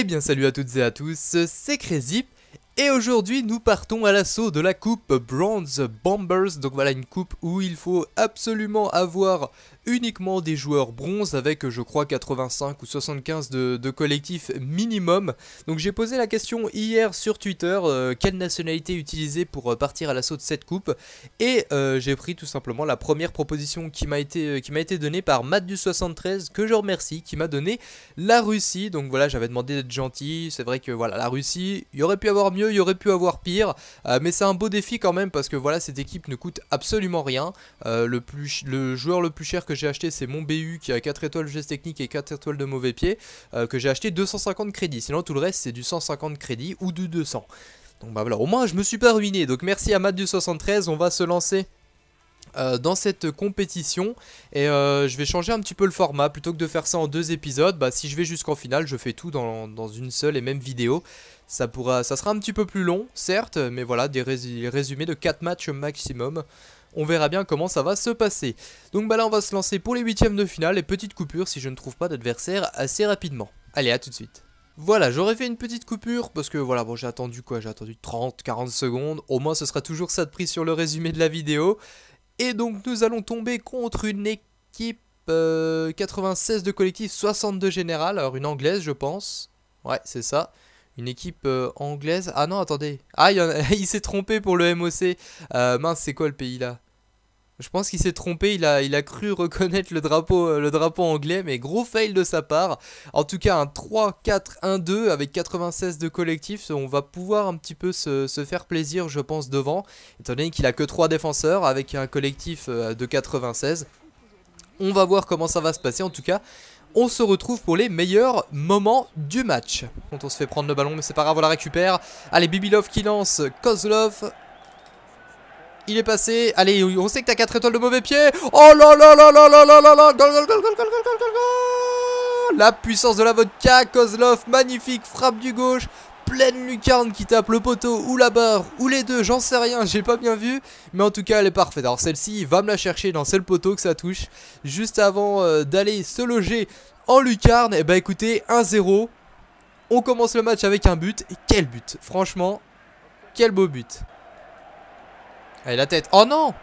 Eh bien salut à toutes et à tous, c'est Crazy. Et aujourd'hui nous partons à l'assaut de la coupe Bronze Bombers. Donc voilà une coupe où il faut absolument avoir uniquement des joueurs bronze avec je crois 85 ou 75 de, de collectif minimum. Donc j'ai posé la question hier sur Twitter, euh, quelle nationalité utiliser pour euh, partir à l'assaut de cette coupe Et euh, j'ai pris tout simplement la première proposition qui m'a été, été donnée par Matt du 73 que je remercie, qui m'a donné la Russie. Donc voilà j'avais demandé d'être gentil, c'est vrai que voilà la Russie, il y aurait pu avoir mieux, il y aurait pu avoir pire, mais c'est un beau défi quand même parce que voilà cette équipe ne coûte absolument rien. le, plus, le joueur le plus cher que j'ai acheté c'est mon BU qui a 4 étoiles de geste technique et 4 étoiles de mauvais pied euh, que j'ai acheté 250 crédits. Sinon tout le reste c'est du 150 crédits ou du 200. Donc bah voilà, au moins je me suis pas ruiné. Donc merci à Matt du 73, on va se lancer euh, dans cette compétition et euh, je vais changer un petit peu le format plutôt que de faire ça en deux épisodes bah, si je vais jusqu'en finale je fais tout dans, une seule et même vidéo ça pourra ça sera un petit peu plus long certes mais voilà des résumés de 4 matchs maximum on verra bien comment ça va se passer. Donc bah là on va se lancer pour les huitièmes de finale et petite coupure si je ne trouve pas d'adversaire assez rapidement. Allez à tout de suite. Voilà, j'aurais fait une petite coupure parce que voilà, bon j'ai attendu quoi? J'ai attendu 30-40 secondes, au moins ce sera toujours ça de prix sur le résumé de la vidéo. Et donc nous allons tomber contre une équipe 96 euh, de collectif, 62 général, alors une anglaise je pense. Ouais, c'est ça. Une équipe euh, anglaise. Ah non, attendez. Ah, il, s'est trompé pour le MOC. Euh, mince, c'est quoi le pays là? Je pense qu'il s'est trompé. Il a, cru reconnaître le drapeau, euh, le drapeau anglais. Mais gros fail de sa part. En tout cas, un 3-4-1-2 avec 96 de collectif. On va pouvoir un petit peu se, faire plaisir, je pense, devant. Étant donné qu'il a que 3 défenseurs avec un collectif de 96. On va voir comment ça va se passer. En tout cas, on se retrouve pour les meilleurs moments du match. Quand on se fait prendre le ballon, mais c'est pas grave, on la récupère. Allez, Bibilov qui lance, Kozlov. Il est passé. Allez, on sait que t'as 4 étoiles de mauvais pied. Oh là là là là là là là là Gol, gol, La puissance de la vodka, Kozlov, magnifique, frappe du gauche pleine lucarne qui tape le poteau ou la barre ou les deux, j'en sais rien, j'ai pas bien vu. Mais en tout cas, elle est parfaite. Alors celle-ci, va me la chercher dans celle poteau que ça touche. Juste avant euh, d'aller se loger en lucarne, et eh bah ben, écoutez, 1-0. On commence le match avec un but. Et quel but Franchement, quel beau but. Allez, la tête. Oh non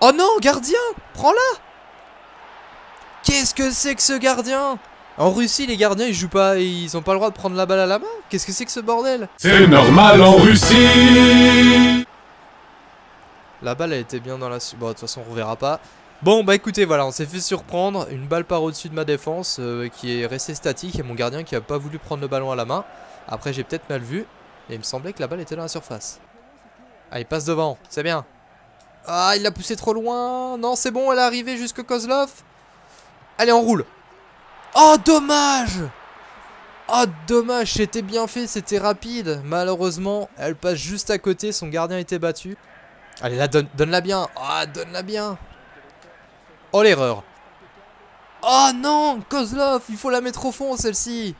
Oh non, gardien Prends-la Qu'est-ce que c'est que ce gardien en Russie, les gardiens, ils jouent pas, ils ont pas le droit de prendre la balle à la main Qu'est-ce que c'est que ce bordel? C'est normal en Russie La balle, elle était bien dans la... Bon, de toute façon, on verra pas. Bon, bah écoutez, voilà, on s'est fait surprendre. Une balle par au-dessus de ma défense euh, qui est restée statique et mon gardien qui a pas voulu prendre le ballon à la main. Après, j'ai peut-être mal vu. Et il me semblait que la balle était dans la surface. Allez, passe devant, c'est bien. Ah, il l'a poussé trop loin. Non, c'est bon, elle est arrivée jusque Kozlov. Allez, on roule. Oh, dommage Oh, dommage, c'était bien fait, c'était rapide. Malheureusement, elle passe juste à côté, son gardien était battu. Allez, là, donne, donne-la bien. Ah, donne-la bien. Oh, l'erreur. Oh non, Kozlov, il faut la mettre au fond, celle-ci.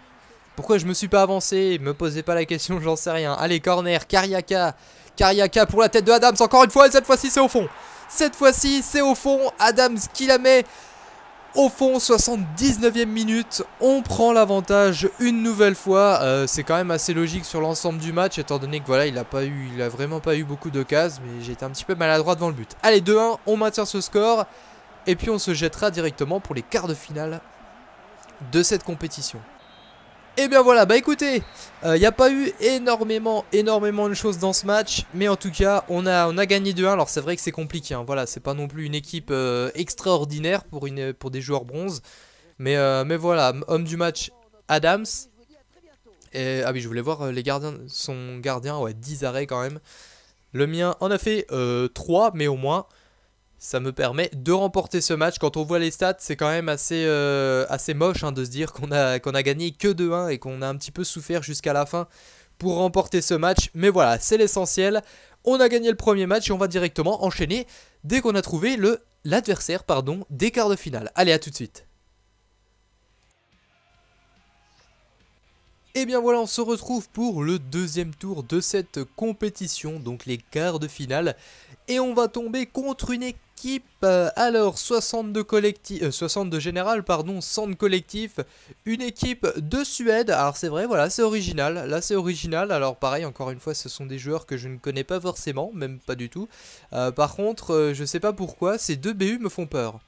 Pourquoi je me suis pas avancé? Me posez pas la question, j'en sais rien. Allez, corner, Kariaka. Kariaka pour la tête de Adams, encore une fois, et cette fois-ci, c'est au fond. Cette fois-ci, c'est au fond. Adams qui la met au fond, 79e minute, on prend l'avantage une nouvelle fois. Euh, c'est quand même assez logique sur l'ensemble du match, étant donné que voilà, il vraiment pas eu beaucoup d'occasions, mais j'ai été un petit peu maladroit devant le but. Allez, 2-1, on maintient ce score, et puis on se jettera directement pour les quarts de finale de cette compétition. Et eh bien voilà, bah écoutez, il euh, n'y a pas eu énormément, énormément de choses dans ce match, mais en tout cas, on a, on a gagné 2-1, alors c'est vrai que c'est compliqué, hein. voilà, c'est pas non plus une équipe euh, extraordinaire pour, des joueurs bronze, mais, euh, mais voilà, homme du match, Adams, et, ah oui, je voulais voir les gardiens, son gardien, ouais, 10 arrêts quand même, le mien en a fait 3, mais au moins, ça me permet de remporter ce match. Quand on voit les stats, c'est quand même assez, euh, assez moche hein, de se dire qu'on a, qu'on a gagné que 2-1 et qu'on a un petit peu souffert jusqu'à la fin pour remporter ce match. Mais voilà, c'est l'essentiel. On a gagné le premier match et on va directement enchaîner dès qu'on a trouvé l'adversaire des quarts de finale. Allez, à tout de suite. Et bien voilà, on se retrouve pour le deuxième tour de cette compétition, donc les quarts de finale. Et on va tomber contre une équipe équipe. Euh, alors, 62 collectifs, euh, 62 général, pardon, 100 collectifs. Une équipe de Suède. Alors, c'est vrai, voilà, c'est original. Là, c'est original. Alors, pareil, encore une fois, ce sont des joueurs que je ne connais pas forcément, même pas du tout. Euh, par contre, euh, je sais pas pourquoi, ces deux BU me font peur.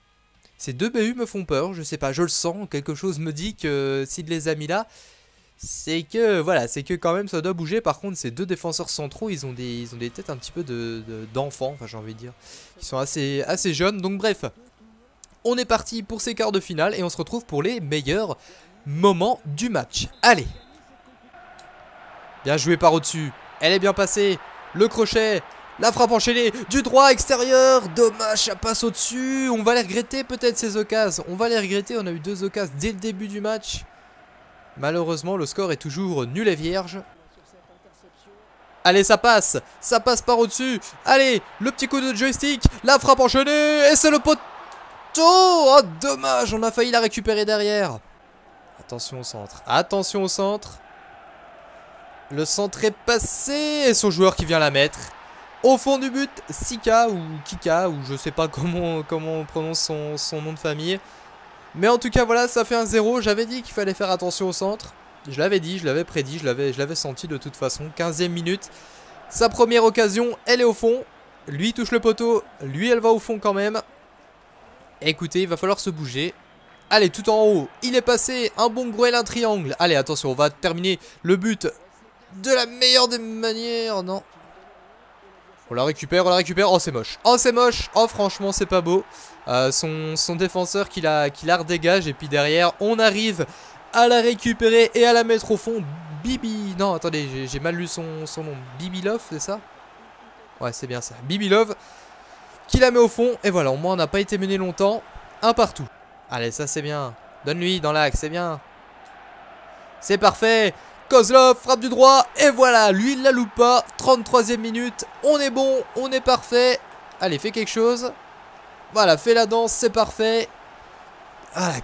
Ces deux BU me font peur, je sais pas, je le sens. Quelque chose me dit que s'il les a mis là, c'est que voilà, c'est que quand même ça doit bouger. Par contre, ces deux défenseurs centraux, ils ont des, ils ont des têtes un petit peu de d'enfants, enfin j'ai envie de dire. Ils sont assez, assez jeunes. Donc bref, on est parti pour ces quarts de finale et on se retrouve pour les meilleurs moments du match. Allez, bien joué par au-dessus. Elle est bien passée. Le crochet. La frappe enchaînée du droit extérieur. Dommage, ça passe au-dessus. On va les regretter peut-être ces occasions. On va les regretter. On a eu deux occasions dès le début du match. Malheureusement, le score est toujours nul et vierge. Allez, ça passe. Ça passe par au-dessus. Allez, le petit coup de joystick. La frappe enchaînée. Et c'est le poteau. Oh, dommage. On a failli la récupérer derrière. Attention au centre. Attention au centre. Le centre est passé. Et son joueur qui vient la mettre. Au fond du but, Sika ou Kika, ou je sais pas comment, comment on prononce son, son nom de famille. Mais en tout cas, voilà, ça fait un 0. J'avais dit qu'il fallait faire attention au centre. Je l'avais dit, je l'avais prédit, je l'avais senti de toute façon. 15ème minute. Sa première occasion, elle est au fond. Lui touche le poteau. Lui, elle va au fond quand même. Écoutez, il va falloir se bouger. Allez, tout en haut. Il est passé. Un bon Gruel, un triangle. Allez, attention, on va terminer le but de la meilleure des manières. Non. On la récupère, on la récupère. Oh, c'est moche. Oh, c'est moche. Oh, franchement, c'est pas beau. Euh, son, son, défenseur qui la, qui la redégage. Et puis derrière, on arrive à la récupérer et à la mettre au fond. Bibi. Non, attendez, j'ai mal lu son, son nom. Bibi Love, c'est ça? Ouais, c'est bien ça. Bibi Love qui la met au fond. Et voilà, au moins, on n'a pas été mené longtemps. Un partout. Allez, ça, c'est bien. Donne-lui dans l'axe, c'est bien. C'est parfait. Kozlov frappe du droit. Et voilà, lui, il la loupe pas. 33e minute. On est bon, on est parfait. Allez, fais quelque chose. Voilà, fais la danse, c'est parfait.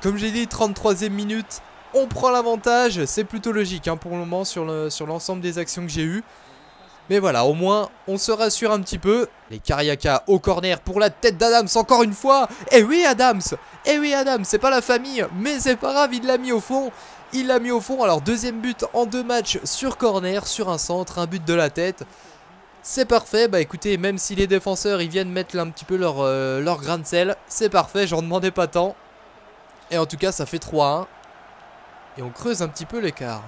Comme j'ai dit, 33e minute. On prend l'avantage. C'est plutôt logique hein, pour le moment sur l'ensemble des actions que j'ai eues. Mais voilà, au moins, on se rassure un petit peu. Les Kariaka au corner pour la tête d'Adams encore une fois. Et oui, Adams Et oui, Adams, c'est pas la famille, mais c'est pas grave, il l'a mis au fond. Il l'a mis au fond. Alors, deuxième but en deux matchs sur corner, sur un centre, un but de la tête. C'est parfait. Bah écoutez, même si les défenseurs, ils viennent mettre un petit peu leur, euh, leur grain de sel, c'est parfait, j'en demandais pas tant. Et en tout cas, ça fait 3-1. Et on creuse un petit peu l'écart.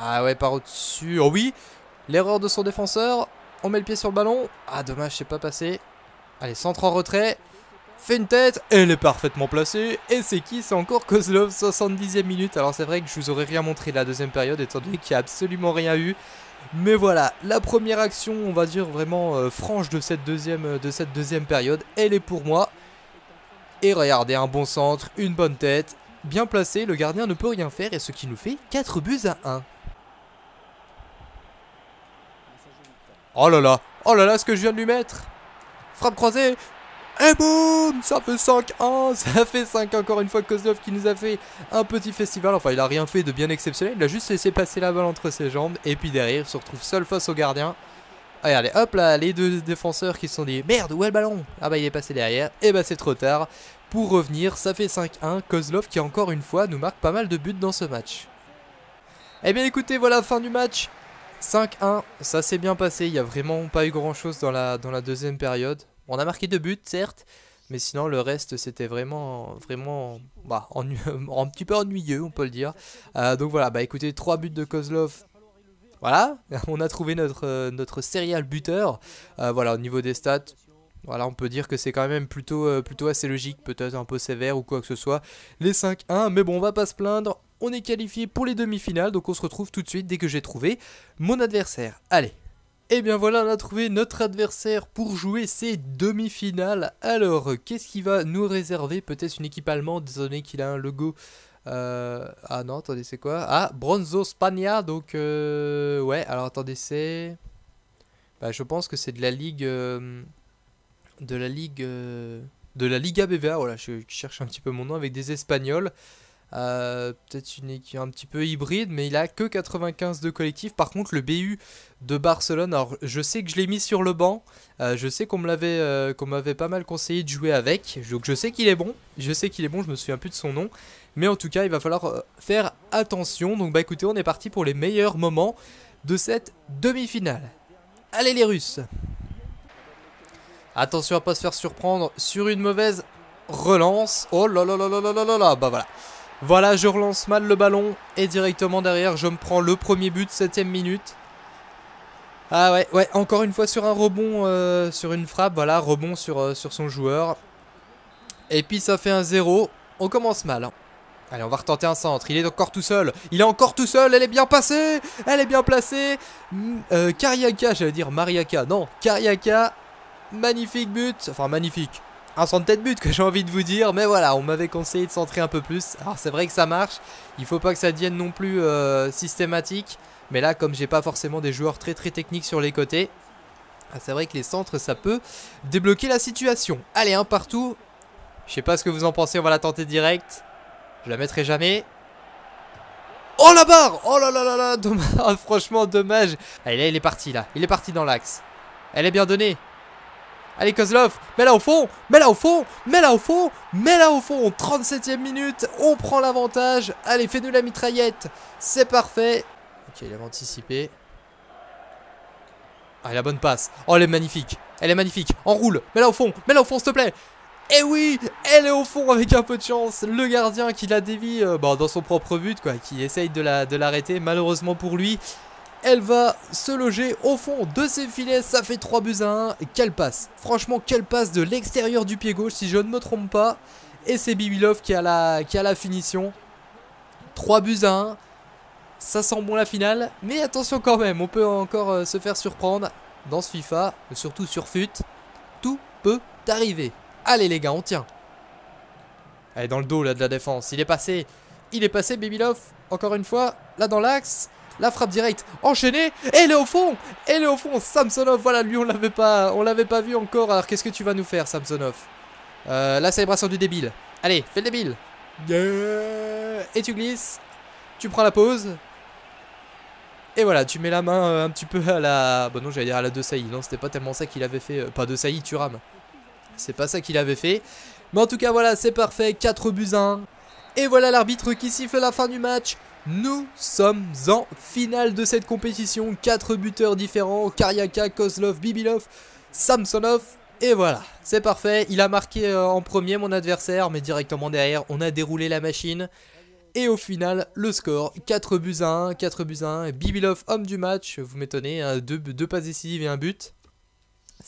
Ah ouais, par au-dessus. Oh oui L'erreur de son défenseur. On met le pied sur le ballon. Ah, dommage, c'est pas passé. Allez, centre en retrait. Fait une tête. Elle est parfaitement placée. Et c'est qui C'est encore Kozlov, 70e minute. Alors, c'est vrai que je vous aurais rien montré la deuxième période, étant donné qu'il n'y a absolument rien eu. Mais voilà, la première action, on va dire vraiment euh, franche de cette, deuxième, de cette deuxième période, elle est pour moi. Et regardez, un bon centre, une bonne tête, bien placé, le gardien ne peut rien faire, et ce qui nous fait 4 buts à 1. Oh là là, oh là là, ce que je viens de lui mettre Frappe croisée Et boum Ça fait 5-1 Ça fait 5 encore une fois Kozlov qui nous a fait un petit festival. Enfin, il a rien fait de bien exceptionnel. Il a juste laissé passer la balle entre ses jambes. Et puis derrière, il se retrouve seul face au gardien. Regardez, hop là, les deux défenseurs qui se sont dit Merde, où est le ballon? Ah bah il est passé derrière. Et bah c'est trop tard. Pour revenir, ça fait 5-1. Kozlov qui encore une fois nous marque pas mal de buts dans ce match. Eh bien écoutez, voilà, fin du match. 5-1, ça s'est bien passé, il n'y a vraiment pas eu grand chose dans la deuxième période. On a marqué deux buts, certes, mais sinon le reste c'était vraiment, vraiment bah, un petit peu ennuyeux, on peut le dire. Euh, donc voilà, bah écoutez, trois buts de Kozlov. Voilà, on a trouvé notre, euh, notre serial buteur. Euh, voilà, au niveau des stats, voilà, on peut dire que c'est quand même plutôt, plutôt assez logique, peut-être un peu sévère ou quoi que ce soit. Les 5-1, mais bon, on va pas se plaindre. On est qualifié pour les demi-finales, donc on se retrouve tout de suite dès que j'ai trouvé mon adversaire. Allez et bien voilà, on a trouvé notre adversaire pour jouer ces demi-finales. Alors, qu'est-ce qu'il va nous réserver Peut-être une équipe allemande, donné qu'il a un logo... Euh... Ah non, attendez, c'est quoi? Ah, Bronzo Spagna, donc... Euh... Ouais, alors attendez, c'est... Bah, je pense que c'est de la Ligue... Euh, de la Ligue... Euh, de la Liga BVA, voilà, je cherche un petit peu mon nom, avec des Espagnols. Euh, peut-être une équipe un petit peu hybride, mais il a que 95 de collectif. Par contre, le BU de Barcelone, alors je sais que je l'ai mis sur le banc. Euh, je sais euh, qu'on m'avait pas mal conseillé de jouer avec. Donc je sais qu'il est bon. Je sais qu'il est bon, je me souviens plus de son nom. Mais en tout cas, il va falloir faire attention. Donc bah écoutez, on est parti pour les meilleurs moments de cette demi-finale. Allez les Russes Attention à pas se faire surprendre sur une mauvaise relance. Oh là là là là là là là Bah voilà. Voilà, je relance mal le ballon et directement derrière, je me prends le premier but, 7 minute. Ah ouais, ouais, encore une fois sur un rebond, euh, sur une frappe, voilà, rebond sur, euh, sur son joueur. Et puis ça fait un 0. On commence mal. Hein. Allez, on va retenter un centre. Il est encore tout seul. Il est encore tout seul. Elle est bien passée. Elle est bien placée. Euh, Kariaka, j'allais dire Mariaka. Non, Kariaka. Magnifique but. Enfin, magnifique un centre tête but que j'ai envie de vous dire. Mais voilà, on m'avait conseillé de centrer un peu plus. Alors c'est vrai que ça marche. Il faut pas que ça devienne non plus euh, systématique. Mais là, comme j'ai pas forcément des joueurs très très techniques sur les côtés, ah, c'est vrai que les centres, ça peut débloquer la situation. Allez, un partout. Je sais pas ce que vous en pensez, on va la tenter direct. Je la mettrai jamais. Oh la barre Oh là là là là dommage. Franchement, dommage. Allez, il est parti là. Il est parti dans l'axe. Elle est bien donnée. Allez Kozlov, mets-la au fond, mets-la au fond, mets-la au fond, mets-la au fond. 37ème minute, on prend l'avantage. Allez, fais-nous la mitraillette. C'est parfait. Ok, il avait anticipé. Ah, la bonne passe. Oh, elle est magnifique. Elle est magnifique. Enroule. Mets-la au fond. Mets-la au fond, s'il te plaît. Et oui, elle est au fond avec un peu de chance. Le gardien qui la dévie euh, dans son propre but, quoi, qui essaye de l'arrêter. La, Malheureusement pour lui, elle va se loger au fond de ses filets. Ça fait 3 buts à 1. quelle passe Franchement, quelle passe de l'extérieur du pied gauche, si je ne me trompe pas. Et c'est Bibilov qui a la, qui a la finition. 3 buts à 1. Ça sent bon la finale. Mais attention quand même, on peut encore euh, se faire surprendre dans ce FIFA. Surtout sur FUT. Tout peut arriver. Allez les gars, on tient. Allez, dans le dos là de la défense. Il est passé. Il est passé, Bibilov. Encore une fois. Là dans l'axe. La frappe directe enchaînée. Et elle est au fond. Elle est au fond. Samsonov, voilà, lui, on l'avait pas, on l'avait pas vu encore. Alors, qu'est-ce que tu vas nous faire, Samsonov? Euh, La célébration du débile. Allez, fais le débile. Et tu glisses. Tu prends la pause. Et voilà, tu mets la main euh, un petit peu à la... Bon non, j'allais dire à la de Saï. Non, c'était pas tellement ça qu'il avait fait. Euh, pas de Saï, tu rames. C'est pas ça qu'il avait fait. Mais en tout cas, voilà, c'est parfait. 4 buts à 1. Et voilà l'arbitre qui siffle la fin du match. Nous sommes en finale de cette compétition. 4 buteurs différents. Karyaka, Kozlov, Bibilov, Samsonov. Et voilà, c'est parfait. Il a marqué euh, en premier mon adversaire, mais directement derrière, on a déroulé la machine. Et au final, le score, 4 buts à 1, 4 buts à 1. Bibilov, homme du match, vous m'étonnez, 2 hein, passes décisives et un but.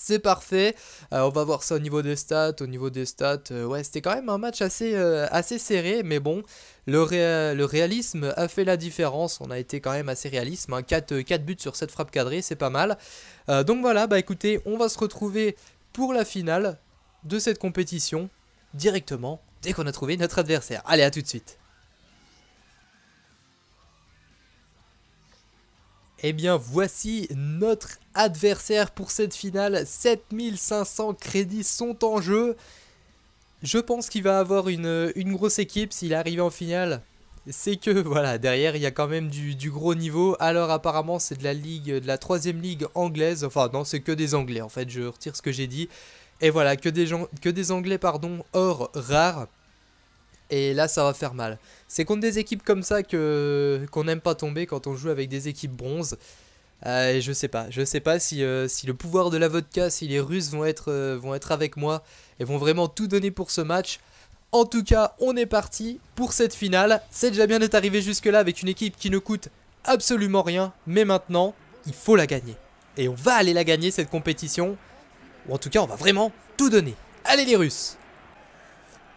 C'est parfait. Euh, on va voir ça au niveau des stats. Au niveau des stats, euh, ouais, c'était quand même un match assez, euh, serré, mais bon, le, réalisme a fait la différence. On a été quand même assez réaliste. 4, hein. 4, buts sur cette frappe cadrée, c'est pas mal. donc voilà, bah écoutez, on va se retrouver pour la finale de cette compétition directement dès qu'on a trouvé notre adversaire. Allez, à tout de suite. Eh bien voici notre adversaire pour cette finale. 7500 crédits sont en jeu. Je pense qu'il va avoir une, grosse équipe s'il arrive en finale. C'est que voilà, derrière il y a quand même du, gros niveau. Alors apparemment c'est de la ligue, de la troisième ligue anglaise. Enfin non, c'est que des anglais en fait, je retire ce que j'ai dit. Et voilà, que des, gens, que des anglais pardon, or rares. Et là, ça va faire mal. C'est contre des équipes comme ça que qu'on n'aime pas tomber quand on joue avec des équipes bronze. Euh, je sais pas, je sais pas si, euh, si le pouvoir de la vodka, si les Russes vont être, euh, vont être avec moi et vont vraiment tout donner pour ce match. En tout cas, on est parti pour cette finale. C'est déjà bien d'être arrivé jusque-là avec une équipe qui ne coûte absolument rien. Mais maintenant, il faut la gagner. Et on va aller la gagner cette compétition. Ou en tout cas, on va vraiment tout donner. Allez les Russes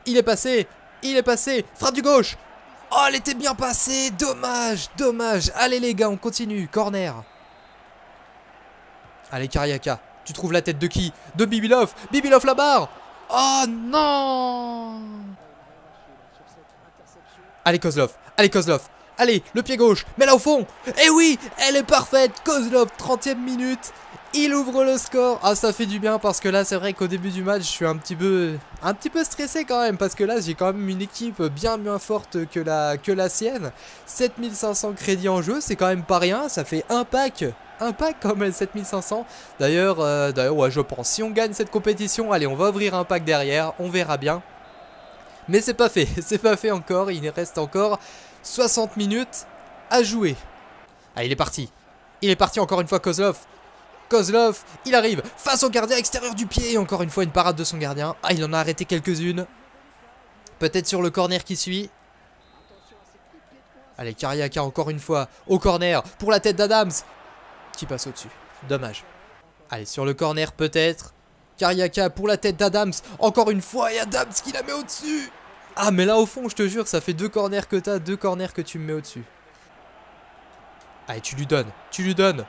Il est passé il est passé. Frappe du gauche. Oh, elle était bien passée. Dommage, dommage. Allez les gars, on continue. Corner. Allez, Kariaka. Tu trouves la tête de qui? De Bibilov. Bibilov la barre. Oh non Allez Kozlov. Allez Kozlov. Allez, le pied gauche. Mets-la au fond. Eh oui, elle est parfaite. Kozlov, 30ème minute. Il ouvre le score. Ah, ça fait du bien parce que là, c'est vrai qu'au début du match, je suis un petit peu, un petit peu stressé quand même parce que là, j'ai quand même une équipe bien bien forte que la, que la sienne. 7500 crédits en jeu, c'est quand même pas rien. Ça fait un pack, un pack quand même 7500. D'ailleurs, euh, d'ailleurs, ouais, je pense. Si on gagne cette compétition, allez, on va ouvrir un pack derrière. On verra bien. Mais c'est pas fait, c'est pas fait encore. Il reste encore 60 minutes à jouer. Ah, il est parti. Il est parti encore une fois, Kozlov. Kozlov, il arrive face au gardien extérieur du pied. Encore une fois, une parade de son gardien. Ah, il en a arrêté quelques-unes. Peut-être sur le corner qui suit. Allez, Kariaka encore une fois au corner pour la tête d'Adams qui passe au-dessus. Dommage. Allez, sur le corner peut-être. Kariaka pour la tête d'Adams. Encore une fois et Adams qui la met au-dessus. Ah, mais là au fond, je te jure, ça fait deux corners que t'as, deux corners que tu me mets au-dessus. Allez, tu lui donnes, tu lui donnes.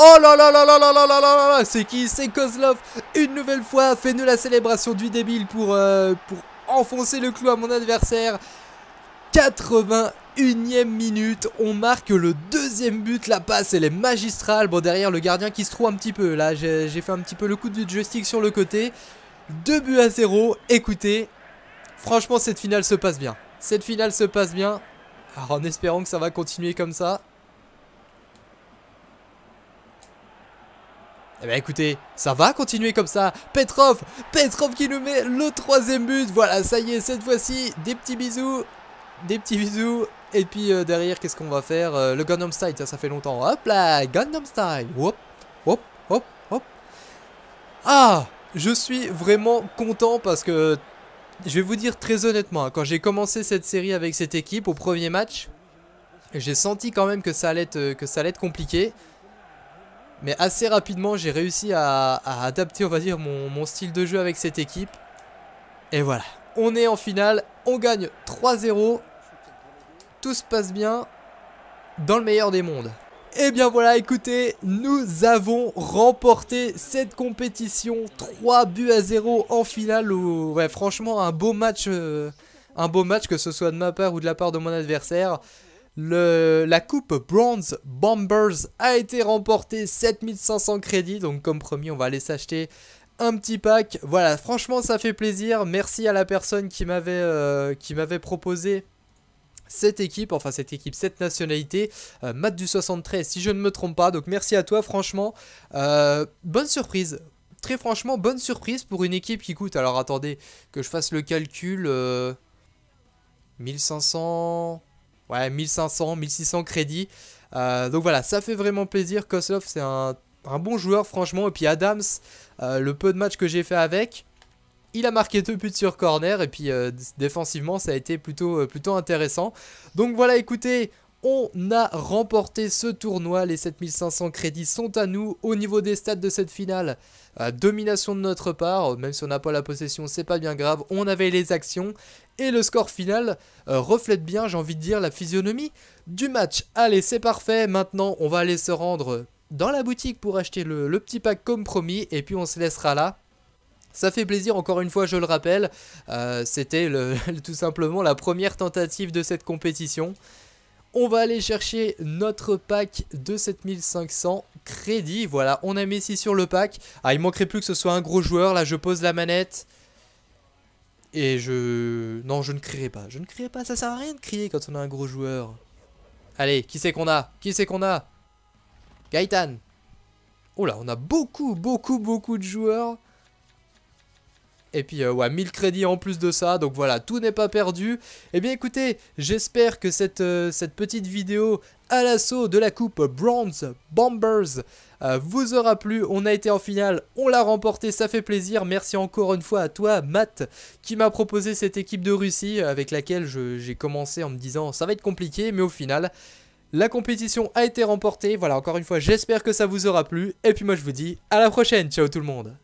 Oh là là là là là là là là là C'est qui? C'est Kozlov Une nouvelle fois, fais-nous la célébration du débile pour, euh, pour enfoncer le clou à mon adversaire. 81ème minute, on marque le deuxième but, la passe elle est magistrale. Bon derrière le gardien qui se trouve un petit peu, là j'ai fait un petit peu le coup de joystick sur le côté. 2 buts à 0, écoutez, franchement cette finale se passe bien. Cette finale se passe bien, alors en espérant que ça va continuer comme ça. Eh bien écoutez, ça va continuer comme ça. Petrov, Petrov qui nous met le troisième but. Voilà, ça y est, cette fois-ci, des petits bisous. Des petits bisous. Et puis euh, derrière, qu'est-ce qu'on va faire euh, Le Gundam Style, ça, ça fait longtemps. Hop là, Gundam Style. Hop, hop, hop, hop. Ah, je suis vraiment content parce que, je vais vous dire très honnêtement, hein, quand j'ai commencé cette série avec cette équipe au premier match, j'ai senti quand même que ça allait être, que ça allait être compliqué. Mais assez rapidement, j'ai réussi à, adapter, on va dire, mon, style de jeu avec cette équipe. Et voilà, on est en finale, on gagne 3-0. Tout se passe bien dans le meilleur des mondes. Et bien voilà, écoutez, nous avons remporté cette compétition 3 buts à 0 en finale. ouais, franchement, un beau match, euh, un beau match que ce soit de ma part ou de la part de mon adversaire. La coupe Bronze Bombers a été remportée 7500 crédits. Donc comme promis, on va aller s'acheter un petit pack. Voilà, franchement, ça fait plaisir. Merci à la personne qui m'avait euh, proposé cette équipe, enfin cette équipe, cette nationalité, euh, Matt du 73 si je ne me trompe pas, donc merci à toi franchement, euh, bonne surprise, très franchement bonne surprise pour une équipe qui coûte, alors attendez que je fasse le calcul, 1500, Ouais, 1500, 1600 crédits. Euh, donc voilà, ça fait vraiment plaisir. Koslov, c'est un, bon joueur, franchement. Et puis Adams, euh, le peu de matchs que j'ai fait avec, il a marqué deux buts sur corner. Et puis euh, défensivement, ça a été plutôt, plutôt intéressant. Donc voilà, écoutez, on a remporté ce tournoi, les 7500 crédits sont à nous au niveau des stats de cette finale. domination de notre part, même si on n'a pas la possession, c'est pas bien grave, on avait les actions et le score final euh, reflète bien, j'ai envie de dire, la physionomie du match. Allez, c'est parfait, maintenant on va aller se rendre dans la boutique pour acheter le, petit pack comme promis et puis on se laissera là. Ça fait plaisir, encore une fois, je le rappelle, euh, c'était tout simplement la première tentative de cette compétition. On va aller chercher notre pack de 7500 crédits. Voilà, on a mis ici sur le pack. Ah, il manquerait plus que ce soit un gros joueur. Là, je pose la manette. Et je... Non, je ne crierai pas. Je ne crierai pas, ça sert à rien de crier quand on a un gros joueur. Allez, qui c'est qu'on a? Qui c'est qu'on a? Gaëtan. Oh là, on a beaucoup, beaucoup, beaucoup de joueurs. Et puis, euh, ouais, 1000 crédits en plus de ça. Donc voilà, tout n'est pas perdu. Eh bien, écoutez, j'espère que cette, euh, petite vidéo à l'assaut de la coupe Bronze Bombers euh, vous aura plu. On a été en finale, on l'a remporté, ça fait plaisir. Merci encore une fois à toi, Matt, qui m'a proposé cette équipe de Russie avec laquelle j'ai commencé en me disant ça va être compliqué, mais au final... La compétition a été remportée, voilà encore une fois j'espère que ça vous aura plu, et puis moi je vous dis à la prochaine, ciao tout le monde